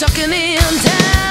sucking in time.